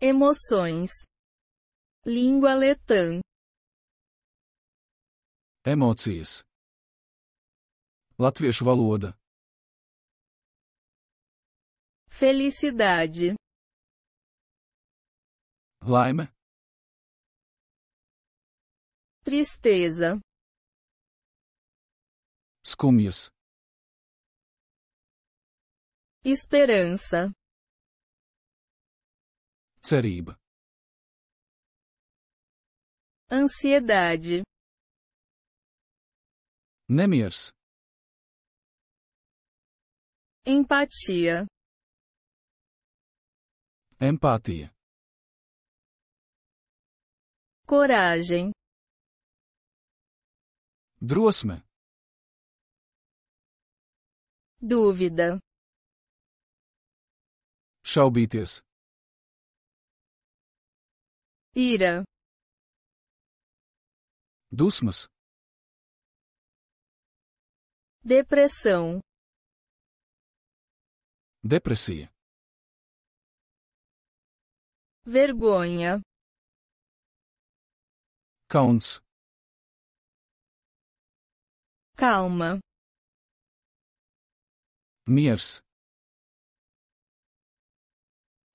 Emoções. Língua letã. Emocijas. Latviešu valoda. Felicidade. Laime. Tristeza. Skumjas. Esperança. Cerība. Ansiedade. Nemiers. Empatia. Empātija. Coragem. Drosme. Dúvida. Šaubīties. Ira. Dusmas. Depressão. Depresija. Vergonha. Kauns. Calma. Miers.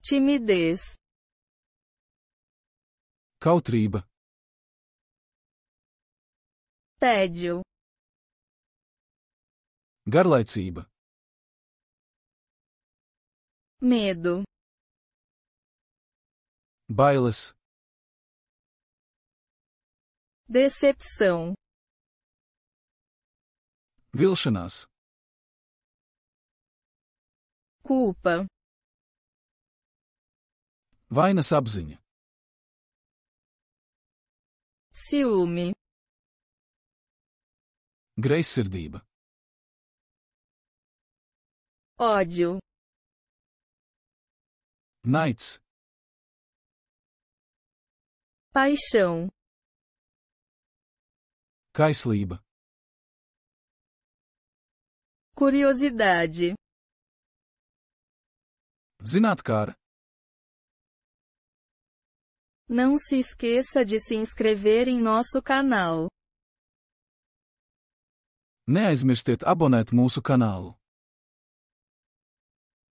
Timidez. Kautrība. Tédio. Garlaicība. Medo. Bailes. Decepção. Vilšanās. Culpa. Vainas apziņa. Ciúme. Greizsirdība. Ódio. Naids. Paixão. Kaislība. Curiosidade. Zinātkāra. Não se esqueça de se inscrever em nosso canal. Neaizmirstiet abonēt mūsu kanālu.